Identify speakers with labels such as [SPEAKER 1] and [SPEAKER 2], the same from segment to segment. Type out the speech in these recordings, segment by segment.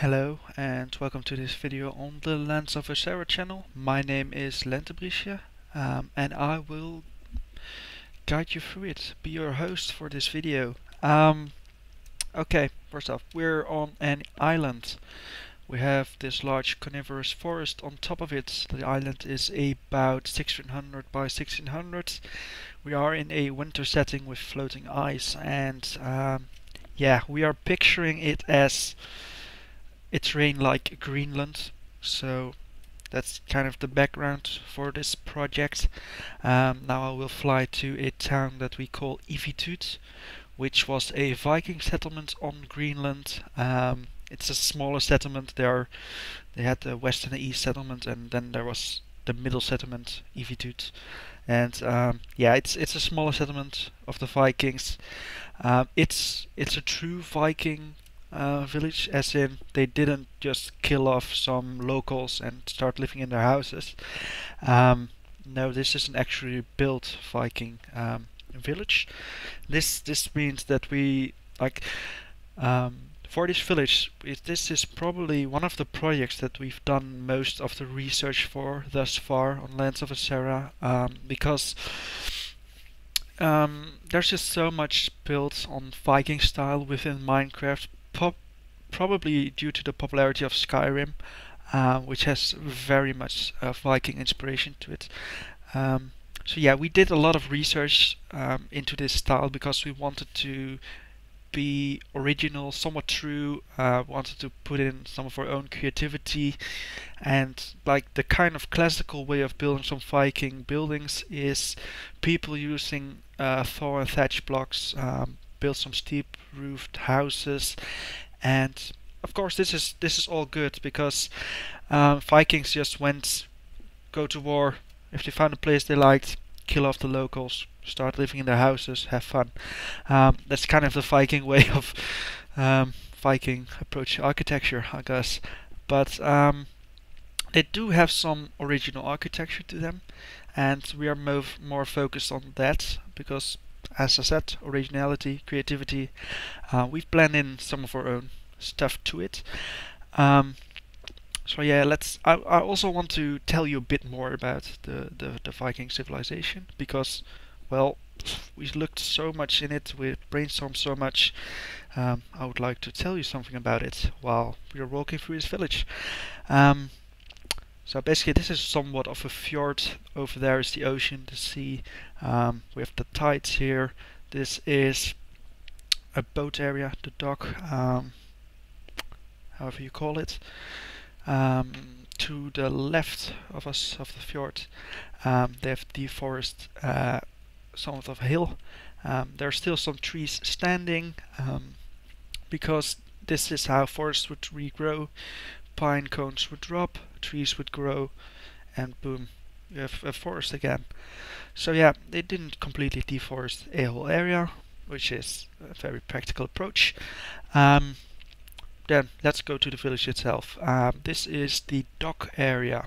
[SPEAKER 1] Hello and welcome to this video on the Lands of Asera channel. My name is Lentebriesje um, and I will guide you through it, be your host for this video. Um, okay, first off, we're on an island. We have this large coniferous forest on top of it. The island is about 1600 by 1600. We are in a winter setting with floating ice and um, yeah, we are picturing it as it's rain like Greenland so that's kind of the background for this project. Um, now I will fly to a town that we call Ivittuut which was a Viking settlement on Greenland. Um, it's a smaller settlement. There they had the west and the east settlement and then there was the middle settlement Ivittuut and um, yeah it's it's a smaller settlement of the Vikings. Uh, it's it's a true Viking uh, village, as in they didn't just kill off some locals and start living in their houses. Um, no, this is an actually built Viking um, village. This this means that we like um, for this village. This is probably one of the projects that we've done most of the research for thus far on Lands of Asera, um, because. Um, there's just so much built on Viking style within Minecraft, probably due to the popularity of Skyrim, uh, which has very much uh, Viking inspiration to it. Um, so yeah, we did a lot of research um, into this style because we wanted to be original, somewhat true, uh, wanted to put in some of our own creativity and like the kind of classical way of building some Viking buildings is people using uh, Thor and thatch blocks, um, build some steep roofed houses. And of course this is this is all good because um, Vikings just went go to war. If they found a place they liked kill off the locals start living in their houses have fun. Um, that's kind of the Viking way of um, Viking approach architecture I guess. But um, they do have some original architecture to them and we are more focused on that because as I said, originality, creativity. Uh, we've blended in some of our own stuff to it. Um, so yeah, let's. I, I also want to tell you a bit more about the, the, the Viking civilization because, well, we looked so much in it, we brainstormed so much. Um, I would like to tell you something about it while we are walking through this village. Um, so basically this is somewhat of a fjord. Over there is the ocean, the sea. Um, we have the tides here. This is a boat area, the dock, um, however you call it. Um, to the left of us of the fjord, um, they have the forest, uh, somewhat of a hill. Um, there are still some trees standing um, because this is how forests would regrow pine cones would drop, trees would grow, and boom, you have a forest again. So yeah, they didn't completely deforest a whole area, which is a very practical approach. Um, then let's go to the village itself. Um, this is the dock area,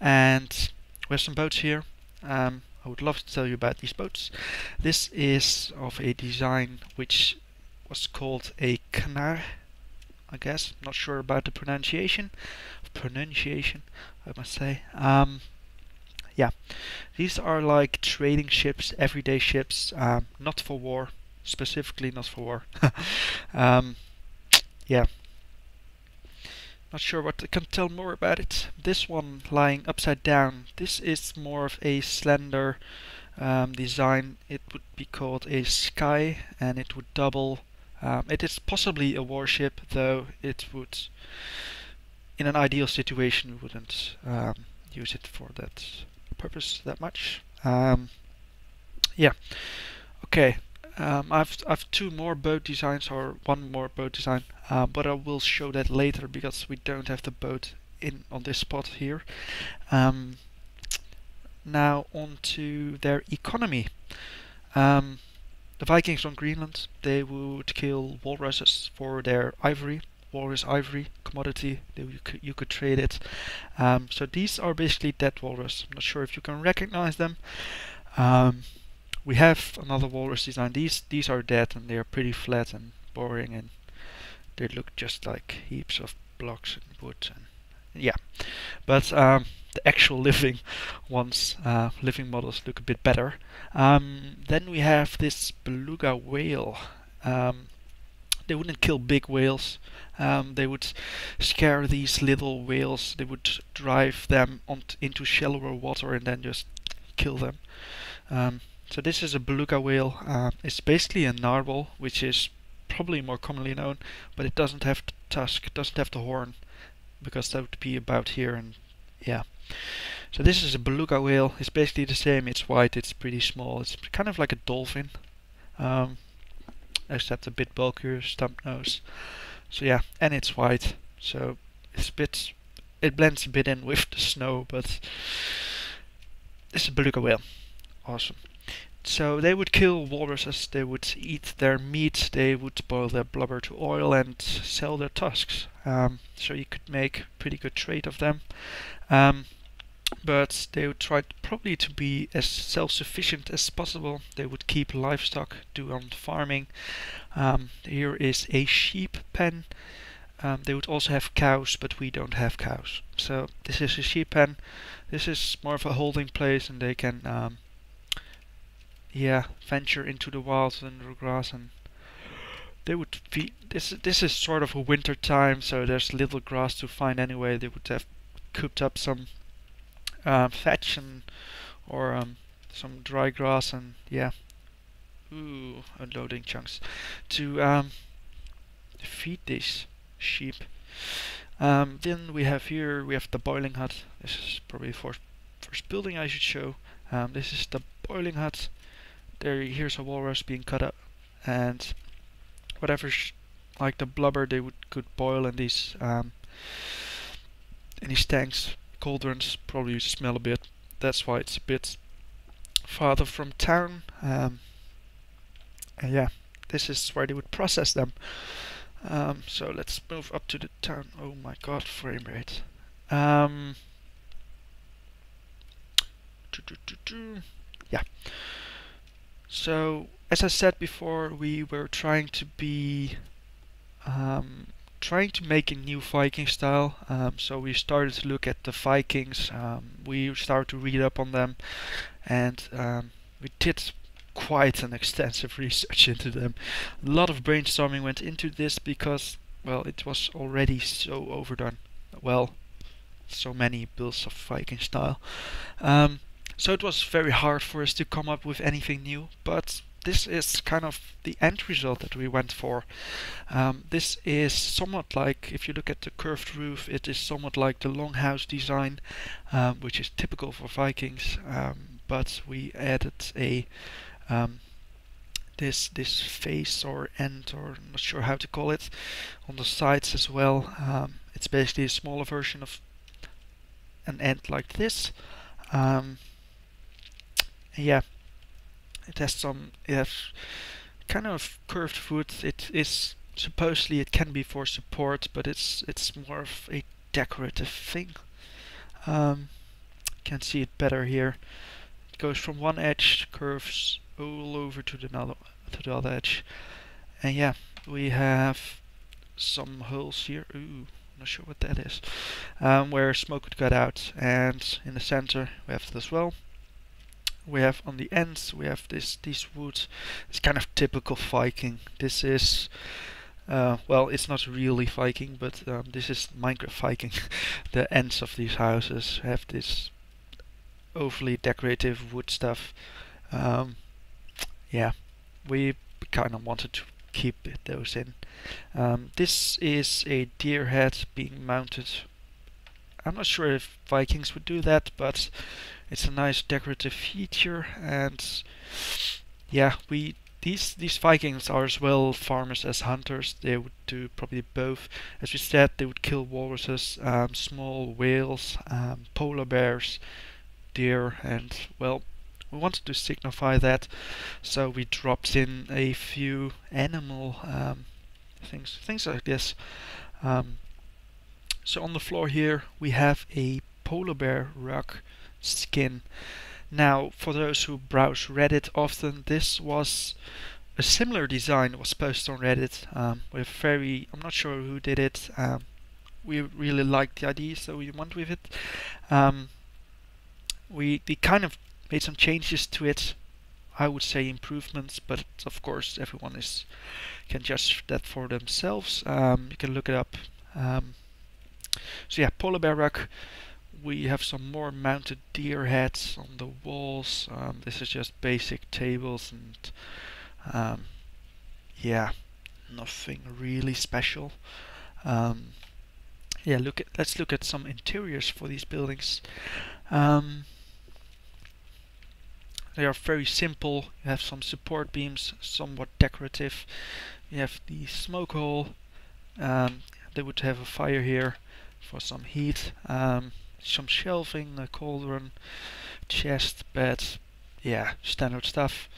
[SPEAKER 1] and we have some boats here. Um, I would love to tell you about these boats. This is of a design which was called a knar I guess. Not sure about the pronunciation. Pronunciation, I must say. Um, yeah, these are like trading ships, everyday ships, um, not for war, specifically not for war. um, yeah. Not sure what I can tell more about it. This one lying upside down, this is more of a slender um, design. It would be called a sky and it would double um, it is possibly a warship, though it would, in an ideal situation, we wouldn't um, use it for that purpose that much. Um, yeah. Okay. Um, I've I've two more boat designs or one more boat design, uh, but I will show that later because we don't have the boat in on this spot here. Um, now on to their economy. Um, the Vikings on Greenland, they would kill walruses for their ivory, walrus ivory commodity. You could, you could trade it. Um, so these are basically dead walrus. I'm not sure if you can recognize them. Um, we have another walrus design. These these are dead and they are pretty flat and boring and they look just like heaps of blocks and wood and yeah. But um, the actual living ones, uh, living models look a bit better. Um, then we have this beluga whale. Um, they wouldn't kill big whales. Um, they would scare these little whales. They would drive them on into shallower water and then just kill them. Um, so this is a beluga whale. Uh, it's basically a narwhal, which is probably more commonly known, but it doesn't have the tusk, doesn't have the horn, because that would be about here and yeah. So this is a beluga whale. It's basically the same. It's white. It's pretty small. It's kind of like a dolphin, um, except a bit bulkier, stump nose. So yeah, and it's white. So it's a bit. It blends a bit in with the snow, but it's a beluga whale. Awesome. So they would kill walruses, they would eat their meat, they would boil their blubber to oil and sell their tusks. Um, so you could make pretty good trade of them. Um, but they would try probably to be as self-sufficient as possible. They would keep livestock, do on farming. Um, here is a sheep pen. Um, they would also have cows, but we don't have cows. So this is a sheep pen. This is more of a holding place, and they can um, yeah, venture into the wilds and the grass and they would feed this this is sort of a winter time so there's little grass to find anyway they would have cooped up some um, thatch and or um, some dry grass and yeah. Ooh. Unloading chunks. To um, feed these sheep. Um, then we have here we have the boiling hut. This is probably for first building I should show. Um, this is the boiling hut. There here's a walrus being cut up. And whatever like the blubber they would could boil in these um, in these tanks cauldrons probably smell a bit. That's why it's a bit farther from town. Um, and yeah this is where they would process them. Um, so let's move up to the town. Oh my god frame rate. Um, yeah. So, as I said before, we were trying to be um, trying to make a new Viking style. Um, so we started to look at the Vikings. Um, we started to read up on them, and um, we did quite an extensive research into them. A lot of brainstorming went into this because, well, it was already so overdone. Well, so many builds of Viking style. Um, so it was very hard for us to come up with anything new, but this is kind of the end result that we went for. Um, this is somewhat like, if you look at the curved roof, it is somewhat like the longhouse design, um, which is typical for Vikings, um, but we added a um, this this face or end or not sure how to call it on the sides as well. Um, it's basically a smaller version of an end like this. Um, yeah, it has some it has kind of curved foot. It is supposedly it can be for support, but it's it's more of a decorative thing. Um, can see it better here. It goes from one edge, curves all over to the other to the other edge, and yeah, we have some holes here. Ooh, not sure what that is. Um, where smoke would get out, and in the center we have as well we have on the ends we have this these woods. It's kind of typical Viking. This is uh, well it's not really Viking but um, this is Minecraft Viking. The ends of these houses have this overly decorative wood stuff. Um, yeah we kind of wanted to keep those in. Um, this is a deer head being mounted. I'm not sure if Vikings would do that but it's a nice decorative feature and yeah, we these these Vikings are as well farmers as hunters. They would do probably both. As we said, they would kill walruses, um, small whales, um, polar bears, deer, and well, we wanted to signify that, so we dropped in a few animal um, things, things like this. Um, so on the floor here we have a polar bear rug skin. Now, for those who browse Reddit often, this was a similar design was posted on Reddit um, with very, I'm not sure who did it. Um, we really liked the idea, so we went with it. Um, we, we kind of made some changes to it. I would say improvements, but of course everyone is can judge that for themselves. Um, you can look it up. Um, so yeah, polar bear rug. We have some more mounted deer heads on the walls. Um, this is just basic tables and um, yeah, nothing really special. Um, yeah, look at let's look at some interiors for these buildings. Um, they are very simple. You have some support beams, somewhat decorative. You have the smoke hole. Um, they would have a fire here for some heat. Um, some shelving, a cauldron, chest, bed. Yeah, standard stuff.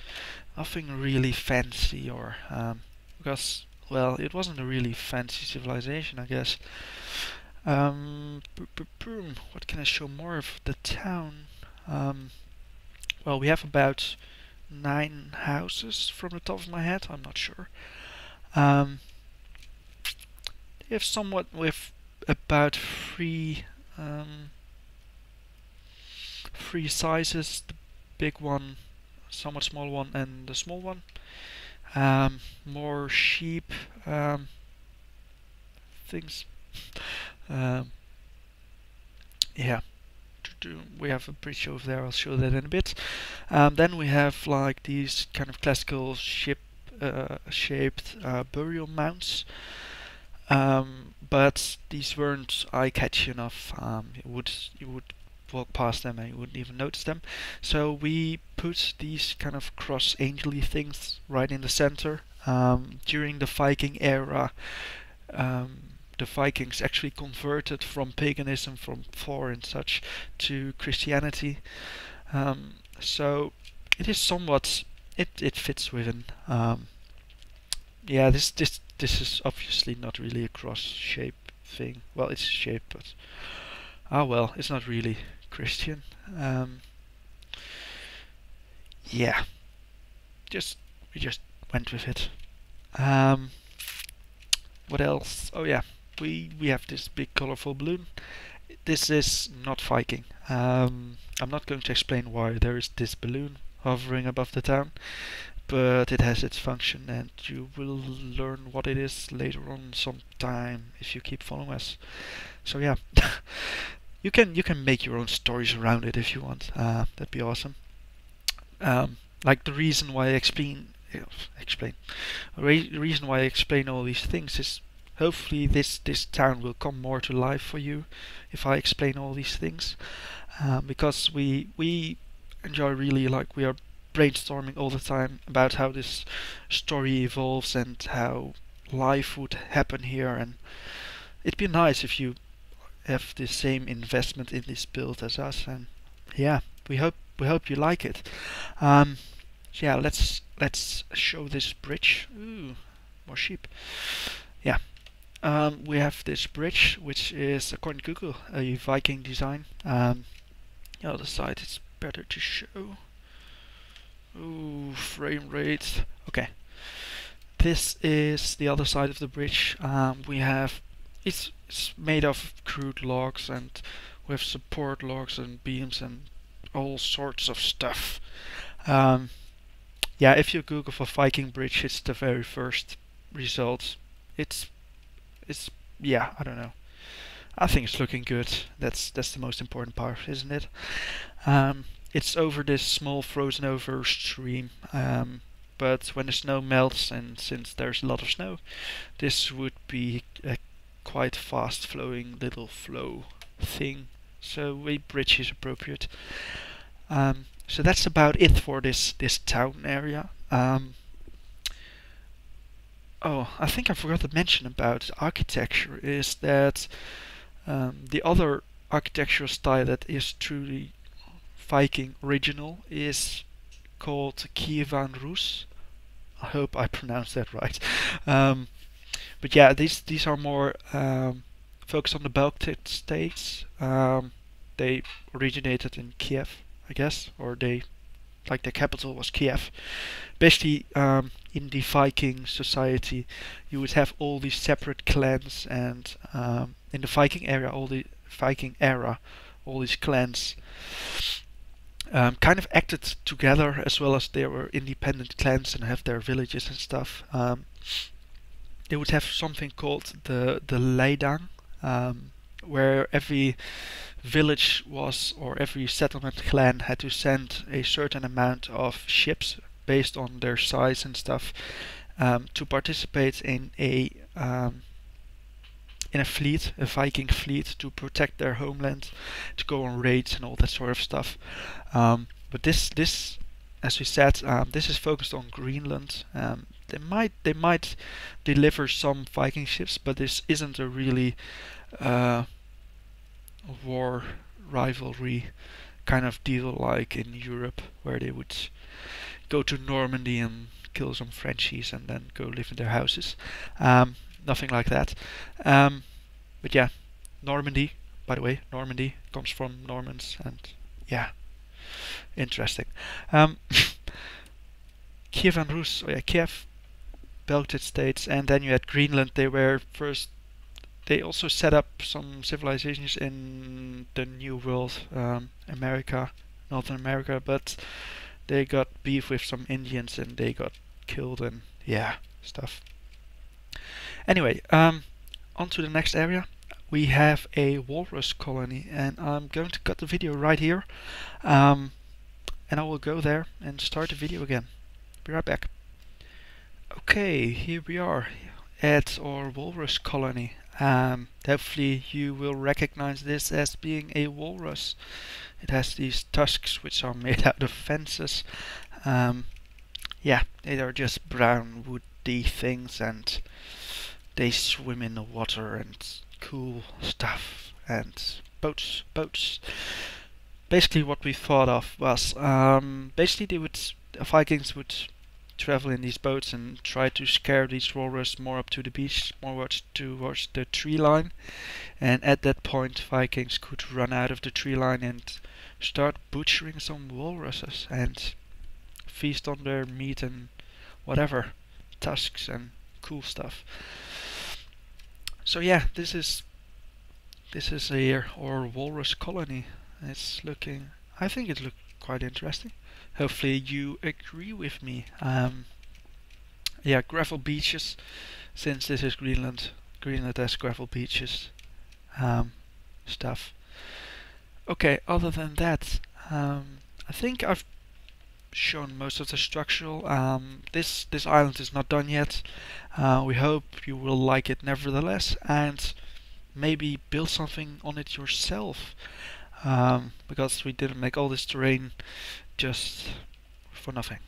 [SPEAKER 1] Nothing really fancy or um, because well it wasn't a really fancy civilization I guess. Um, what can I show more of the town? Um, well we have about nine houses from the top of my head I'm not sure. Um, we have somewhat with about three um, three sizes the big one somewhat small one and the small one. Um, more sheep um, things. Um, yeah, we have a bridge over there. I'll show that in a bit. Um, then we have like these kind of classical ship uh, shaped uh, burial mounds. Um, but these weren't eye-catchy enough. Um, you would you would walk past them and you wouldn't even notice them. So we put these kind of cross angely things right in the center. Um, during the Viking era, um, the Vikings actually converted from paganism, from Thor and such, to Christianity. Um, so it is somewhat it it fits within. Um, yeah, this this this is obviously not really a cross shape thing. Well, it's a shape, but ah well, it's not really Christian. Um, yeah, just we just went with it. Um, what else? Oh yeah, we we have this big colorful balloon. This is not Viking. Um, I'm not going to explain why there is this balloon hovering above the town, but it has its function, and you will learn what it is later on sometime if you keep following us. So yeah, you can you can make your own stories around it if you want. Uh, that'd be awesome. Um, like the reason why I explain explain the reason why I explain all these things is hopefully this this town will come more to life for you if I explain all these things um, because we we enjoy really like we are brainstorming all the time about how this story evolves and how life would happen here and it'd be nice if you have the same investment in this build as us and yeah we hope we hope you like it. Um, yeah let's let's show this bridge. Ooh, more sheep. Yeah. Um, we have this bridge which is according to Google a Viking design. Um, the other side it's better to show Ooh, frame rate okay this is the other side of the bridge um, we have it's, it's made of crude logs and with support logs and beams and all sorts of stuff. Um, yeah, if you Google for Viking Bridge, it's the very first result. It's, it's, yeah, I don't know. I think it's looking good. That's that's the most important part, isn't it? Um, it's over this small frozen over stream. Um, but when the snow melts, and since there's a lot of snow, this would be a quite fast flowing little flow thing so a bridge is appropriate um, so that's about it for this this town area um, oh I think I forgot to mention about architecture is that um, the other architectural style that is truly Viking original is called Kievan Rus I hope I pronounced that right um, but yeah, these these are more um, focused on the Baltic states. Um, they originated in Kiev, I guess, or they like the capital was Kiev. Basically, um, in the Viking society, you would have all these separate clans, and um, in the Viking era, all the Viking era, all these clans um, kind of acted together as well as they were independent clans and have their villages and stuff. Um, they would have something called the the Leidang, um, where every village was or every settlement clan had to send a certain amount of ships based on their size and stuff um, to participate in a um, in a fleet, a Viking fleet, to protect their homeland, to go on raids and all that sort of stuff. Um, but this, this, as we said, um, this is focused on Greenland. Um, they might, they might deliver some Viking ships, but this isn't a really uh, war rivalry kind of deal like in Europe, where they would go to Normandy and kill some Frenchies and then go live in their houses. Um, nothing like that. Um, but yeah, Normandy, by the way, Normandy comes from Normans, and yeah, interesting. Um, Kiev and Rus, oh yeah, Kiev, Baltic states, and then you had Greenland. They were first. They also set up some civilizations in the New World, um, America, Northern America, but they got beef with some Indians and they got killed and yeah, stuff. Anyway, um, on to the next area. We have a walrus colony and I'm going to cut the video right here. Um, and I will go there and start the video again. Be right back. Okay, here we are at our walrus colony. Um, hopefully you will recognize this as being a walrus. It has these tusks which are made out of fences. Um, yeah, they are just brown woody things and they swim in the water and cool stuff and boats, boats. Basically, what we thought of was um, basically they would Vikings would travel in these boats and try to scare these walrus more up to the beach, more towards the tree line. And at that point, Vikings could run out of the tree line and start butchering some walruses and feast on their meat and whatever, tusks and cool stuff. So yeah, this is this is a or walrus colony. It's looking. I think it looked quite interesting. Hopefully you agree with me. Um, yeah, gravel beaches. Since this is Greenland, Greenland has gravel beaches. Um, stuff. Okay. Other than that, um, I think I've shown most of the structural. Um, this this island is not done yet. Uh, we hope you will like it nevertheless and maybe build something on it yourself um, because we didn't make all this terrain just for nothing.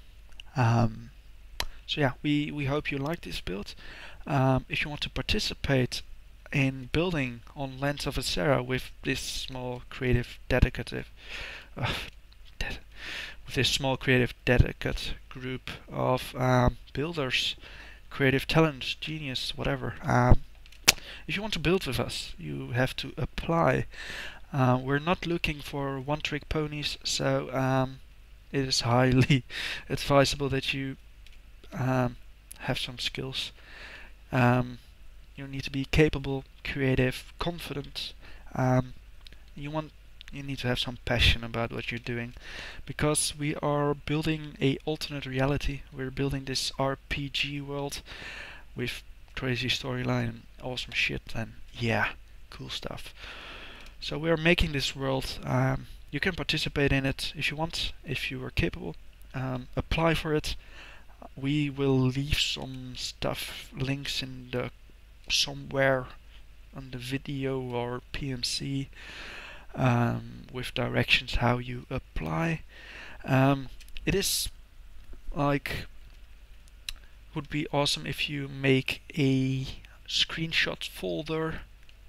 [SPEAKER 1] Um, so yeah, we, we hope you like this build. Um, if you want to participate in building on Lands of Asera with this small creative dedicative uh, with this small creative dedicate group of um, builders, creative talent, genius, whatever. Um, if you want to build with us, you have to apply. Uh, we're not looking for one-trick ponies, so um, it is highly advisable that you um, have some skills. Um, you need to be capable, creative, confident. Um, you want you need to have some passion about what you're doing. Because we are building a alternate reality. We're building this RPG world with crazy storyline and awesome shit and yeah cool stuff. So we are making this world um, you can participate in it if you want if you are capable um, apply for it. We will leave some stuff links in the somewhere on the video or PMC um, with directions how you apply. Um, it is like would be awesome if you make a screenshot folder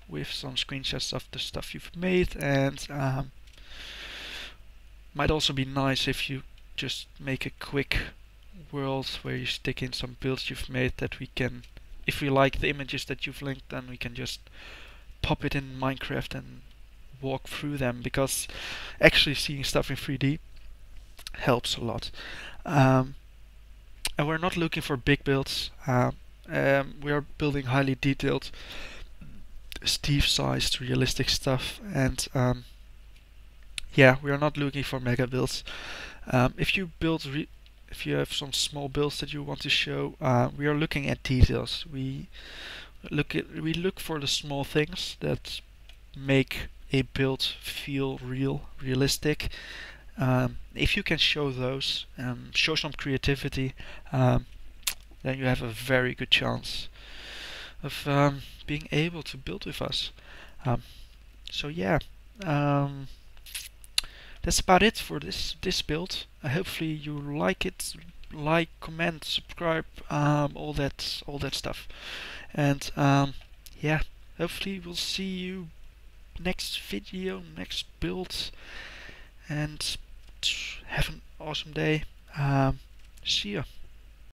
[SPEAKER 1] with some screenshots of the stuff you've made and um, might also be nice if you just make a quick world where you stick in some builds you've made that we can if we like the images that you've linked then we can just pop it in Minecraft and walk through them because actually seeing stuff in 3D helps a lot. Um, and we're not looking for big builds. Um, um, we are building highly detailed, Steve-sized, realistic stuff, and um, yeah, we are not looking for mega builds. Um, if you build, if you have some small builds that you want to show, uh, we are looking at details. We look at we look for the small things that make a build feel real, realistic. Um, if you can show those, um, show some creativity, um, then you have a very good chance of um, being able to build with us. Um, so yeah, um, that's about it for this this build. Uh, hopefully you like it. Like, comment, subscribe, all that all that stuff, and yeah, hopefully we'll see you next video, next build, and have an awesome day. Um, see ya.